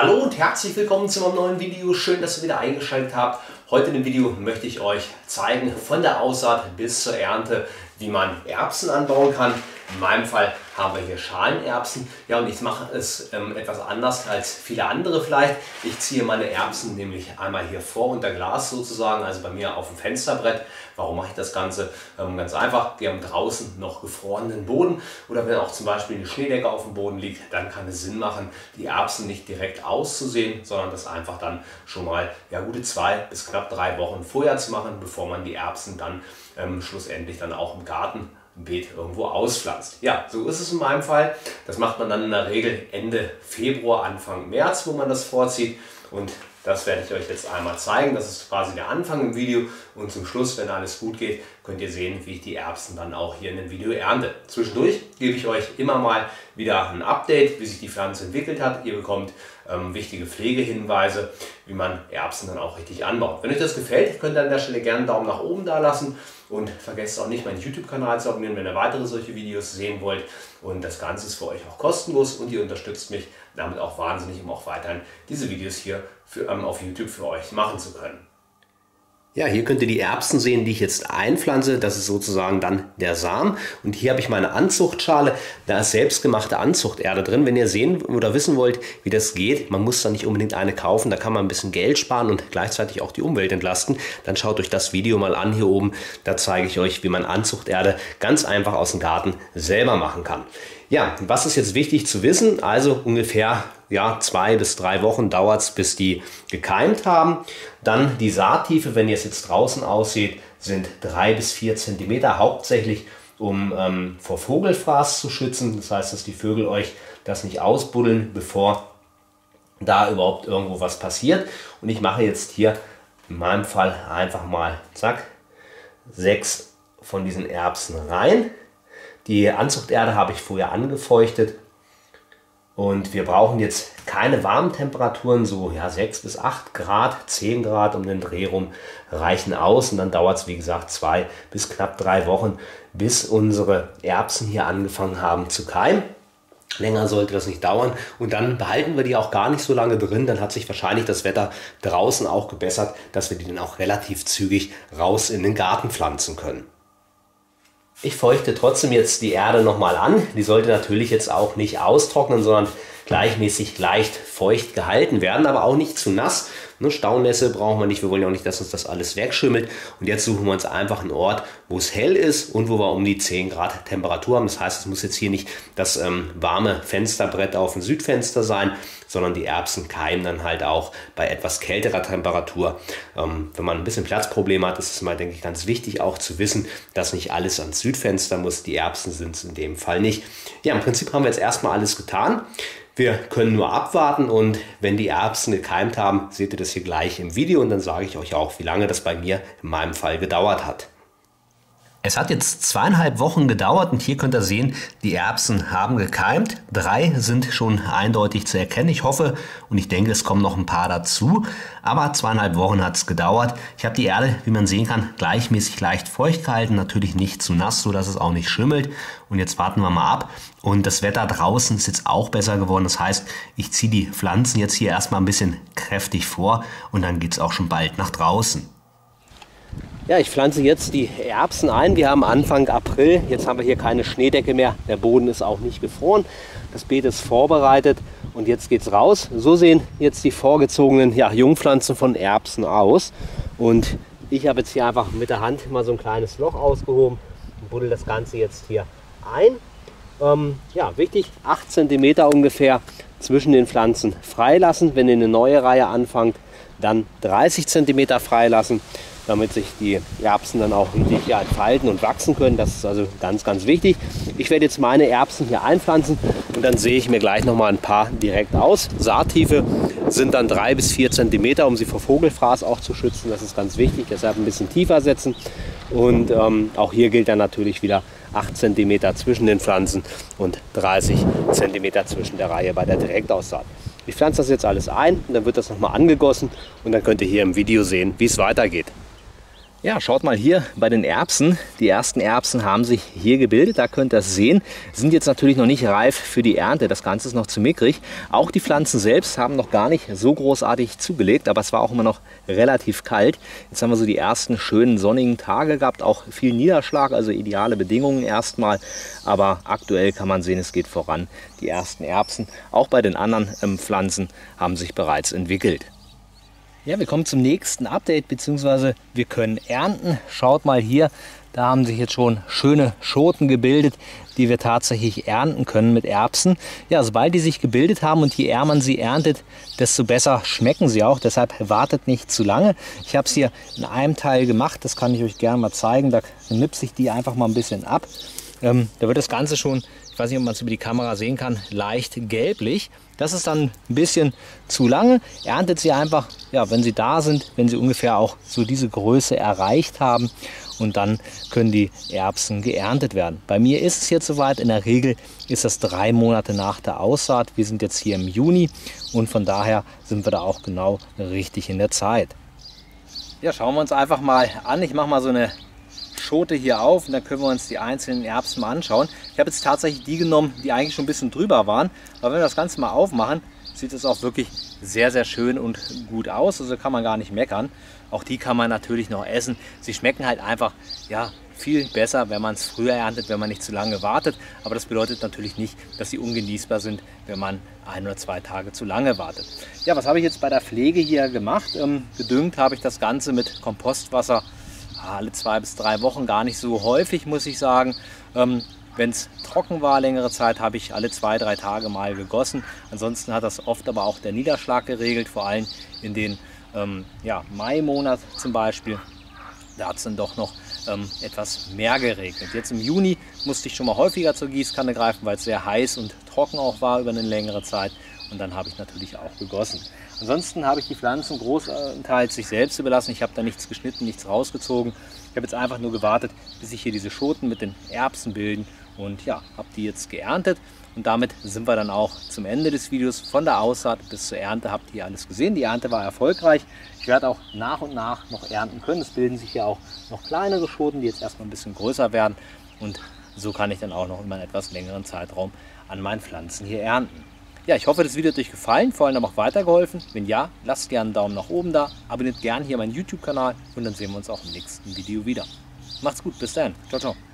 Hallo und herzlich willkommen zu einem neuen Video. Schön, dass ihr wieder eingeschaltet habt. Heute in dem Video möchte ich euch zeigen, von der Aussaat bis zur Ernte, wie man Erbsen anbauen kann. In meinem Fall haben wir hier Schalenerbsen. Ja, und ich mache es ähm, etwas anders als viele andere vielleicht. Ich ziehe meine Erbsen nämlich einmal hier vor unter Glas sozusagen, also bei mir auf dem Fensterbrett. Warum mache ich das Ganze? Ähm, ganz einfach, wir haben draußen noch gefrorenen Boden oder wenn auch zum Beispiel eine Schneedecke auf dem Boden liegt, dann kann es Sinn machen, die Erbsen nicht direkt auszusehen, sondern das einfach dann schon mal ja, gute zwei bis knapp drei Wochen vorher zu machen, bevor man die Erbsen dann ähm, schlussendlich dann auch im Garten Beet irgendwo auspflanzt. Ja, so ist es in meinem Fall. Das macht man dann in der Regel Ende Februar, Anfang März, wo man das vorzieht. Und das werde ich euch jetzt einmal zeigen. Das ist quasi der Anfang im Video. Und zum Schluss, wenn alles gut geht, könnt ihr sehen, wie ich die Erbsen dann auch hier in dem Video ernte. Zwischendurch gebe ich euch immer mal wieder ein Update, wie sich die Pflanze entwickelt hat. Ihr bekommt ähm, wichtige Pflegehinweise, wie man Erbsen dann auch richtig anbaut. Wenn euch das gefällt, könnt ihr an der Stelle gerne einen Daumen nach oben da lassen und vergesst auch nicht, meinen YouTube-Kanal zu abonnieren, wenn ihr weitere solche Videos sehen wollt. Und das Ganze ist für euch auch kostenlos und ihr unterstützt mich damit auch wahnsinnig, um auch weiterhin diese Videos hier für, ähm, auf YouTube für euch machen zu können. Ja, hier könnt ihr die Erbsen sehen, die ich jetzt einpflanze. Das ist sozusagen dann der Samen. Und hier habe ich meine Anzuchtschale. Da ist selbstgemachte Anzuchterde drin. Wenn ihr sehen oder wissen wollt, wie das geht, man muss da nicht unbedingt eine kaufen. Da kann man ein bisschen Geld sparen und gleichzeitig auch die Umwelt entlasten. Dann schaut euch das Video mal an hier oben. Da zeige ich euch, wie man Anzuchterde ganz einfach aus dem Garten selber machen kann. Ja, was ist jetzt wichtig zu wissen? Also ungefähr ja, zwei bis drei Wochen dauert es, bis die gekeimt haben. Dann die Saattiefe, wenn ihr es jetzt draußen aussieht, sind drei bis vier Zentimeter, hauptsächlich um ähm, vor Vogelfraß zu schützen. Das heißt, dass die Vögel euch das nicht ausbuddeln, bevor da überhaupt irgendwo was passiert. Und ich mache jetzt hier in meinem Fall einfach mal, zack, sechs von diesen Erbsen rein. Die Anzuchterde habe ich vorher angefeuchtet und wir brauchen jetzt keine warmen Temperaturen, so ja, 6 bis 8 Grad, 10 Grad um den Dreh rum reichen aus. Und dann dauert es, wie gesagt, zwei bis knapp drei Wochen, bis unsere Erbsen hier angefangen haben zu keimen. Länger sollte das nicht dauern. Und dann behalten wir die auch gar nicht so lange drin. Dann hat sich wahrscheinlich das Wetter draußen auch gebessert, dass wir die dann auch relativ zügig raus in den Garten pflanzen können. Ich feuchte trotzdem jetzt die Erde nochmal an. Die sollte natürlich jetzt auch nicht austrocknen, sondern gleichmäßig leicht feucht gehalten werden, aber auch nicht zu nass. Ne, Staunässe brauchen wir nicht, wir wollen ja auch nicht, dass uns das alles wegschimmelt. Und jetzt suchen wir uns einfach einen Ort, wo es hell ist und wo wir um die 10 Grad Temperatur haben. Das heißt, es muss jetzt hier nicht das ähm, warme Fensterbrett auf dem Südfenster sein, sondern die Erbsen keimen dann halt auch bei etwas kälterer Temperatur. Ähm, wenn man ein bisschen Platzprobleme hat, ist es mal, denke ich, ganz wichtig auch zu wissen, dass nicht alles ans Südfenster muss. Die Erbsen sind es in dem Fall nicht. Ja, im Prinzip haben wir jetzt erstmal alles getan. Wir können nur abwarten und wenn die Erbsen gekeimt haben, seht ihr das hier gleich im Video und dann sage ich euch auch, wie lange das bei mir in meinem Fall gedauert hat. Es hat jetzt zweieinhalb Wochen gedauert und hier könnt ihr sehen, die Erbsen haben gekeimt. Drei sind schon eindeutig zu erkennen. Ich hoffe und ich denke, es kommen noch ein paar dazu. Aber zweieinhalb Wochen hat es gedauert. Ich habe die Erde, wie man sehen kann, gleichmäßig leicht feucht gehalten. Natürlich nicht zu nass, so dass es auch nicht schimmelt. Und jetzt warten wir mal ab. Und das Wetter draußen ist jetzt auch besser geworden. Das heißt, ich ziehe die Pflanzen jetzt hier erstmal ein bisschen kräftig vor und dann geht es auch schon bald nach draußen. Ja, ich pflanze jetzt die Erbsen ein. Wir haben Anfang April. Jetzt haben wir hier keine Schneedecke mehr. Der Boden ist auch nicht gefroren. Das Beet ist vorbereitet und jetzt geht es raus. So sehen jetzt die vorgezogenen ja, Jungpflanzen von Erbsen aus. Und ich habe jetzt hier einfach mit der Hand mal so ein kleines Loch ausgehoben und buddel das Ganze jetzt hier ein. Ähm, ja, wichtig, 8 cm ungefähr zwischen den Pflanzen freilassen. Wenn ihr eine neue Reihe anfangt, dann 30 cm freilassen damit sich die Erbsen dann auch richtig entfalten und wachsen können. Das ist also ganz, ganz wichtig. Ich werde jetzt meine Erbsen hier einpflanzen und dann sehe ich mir gleich noch mal ein paar direkt aus. Saattiefe sind dann drei bis vier Zentimeter, um sie vor Vogelfraß auch zu schützen. Das ist ganz wichtig. Deshalb ein bisschen tiefer setzen. Und ähm, auch hier gilt dann natürlich wieder 8 cm zwischen den Pflanzen und 30 cm zwischen der Reihe bei der Direktaussaat. Ich pflanze das jetzt alles ein und dann wird das nochmal angegossen und dann könnt ihr hier im Video sehen, wie es weitergeht. Ja, schaut mal hier bei den Erbsen. Die ersten Erbsen haben sich hier gebildet. Da könnt ihr es sehen. Sind jetzt natürlich noch nicht reif für die Ernte. Das Ganze ist noch zu mickrig. Auch die Pflanzen selbst haben noch gar nicht so großartig zugelegt. Aber es war auch immer noch relativ kalt. Jetzt haben wir so die ersten schönen sonnigen Tage gehabt. Auch viel Niederschlag, also ideale Bedingungen erstmal. Aber aktuell kann man sehen, es geht voran. Die ersten Erbsen, auch bei den anderen ähm, Pflanzen, haben sich bereits entwickelt. Ja, wir kommen zum nächsten Update, beziehungsweise wir können ernten. Schaut mal hier, da haben sich jetzt schon schöne Schoten gebildet, die wir tatsächlich ernten können mit Erbsen. Ja, sobald die sich gebildet haben und je eher man sie erntet, desto besser schmecken sie auch. Deshalb wartet nicht zu lange. Ich habe es hier in einem Teil gemacht, das kann ich euch gerne mal zeigen. Da nipse ich die einfach mal ein bisschen ab. Ähm, da wird das Ganze schon ich weiß nicht, ob man es über die Kamera sehen kann, leicht gelblich. Das ist dann ein bisschen zu lange. Erntet sie einfach, ja, wenn sie da sind, wenn sie ungefähr auch so diese Größe erreicht haben. Und dann können die Erbsen geerntet werden. Bei mir ist es jetzt soweit. In der Regel ist das drei Monate nach der Aussaat. Wir sind jetzt hier im Juni und von daher sind wir da auch genau richtig in der Zeit. Ja, schauen wir uns einfach mal an. Ich mache mal so eine Schote hier auf und dann können wir uns die einzelnen Erbsen mal anschauen. Ich habe jetzt tatsächlich die genommen, die eigentlich schon ein bisschen drüber waren. Aber wenn wir das Ganze mal aufmachen, sieht es auch wirklich sehr, sehr schön und gut aus. Also kann man gar nicht meckern. Auch die kann man natürlich noch essen. Sie schmecken halt einfach ja, viel besser, wenn man es früher erntet, wenn man nicht zu lange wartet. Aber das bedeutet natürlich nicht, dass sie ungenießbar sind, wenn man ein oder zwei Tage zu lange wartet. Ja, was habe ich jetzt bei der Pflege hier gemacht? Ähm, gedüngt habe ich das Ganze mit Kompostwasser alle zwei bis drei Wochen, gar nicht so häufig, muss ich sagen. Ähm, wenn es trocken war, längere Zeit, habe ich alle zwei, drei Tage mal gegossen. Ansonsten hat das oft aber auch der Niederschlag geregelt, vor allem in den ähm, ja, Mai-Monat zum Beispiel. Da hat es dann doch noch ähm, etwas mehr geregnet. Jetzt im Juni musste ich schon mal häufiger zur Gießkanne greifen, weil es sehr heiß und trocken auch war über eine längere Zeit. Und dann habe ich natürlich auch gegossen. Ansonsten habe ich die Pflanzen großteils sich selbst überlassen. Ich habe da nichts geschnitten, nichts rausgezogen. Ich habe jetzt einfach nur gewartet, bis sich hier diese Schoten mit den Erbsen bilden. Und ja, habe die jetzt geerntet. Und damit sind wir dann auch zum Ende des Videos. Von der Aussaat bis zur Ernte habt ihr alles gesehen. Die Ernte war erfolgreich. Ich werde auch nach und nach noch ernten können. Es bilden sich ja auch noch kleinere Schoten, die jetzt erstmal ein bisschen größer werden. Und so kann ich dann auch noch in einem etwas längeren Zeitraum an meinen Pflanzen hier ernten. Ja, ich hoffe, das Video hat euch gefallen, vor allem auch weitergeholfen. Wenn ja, lasst gerne einen Daumen nach oben da, abonniert gerne hier meinen YouTube-Kanal und dann sehen wir uns auch im nächsten Video wieder. Macht's gut, bis dann. Ciao, ciao.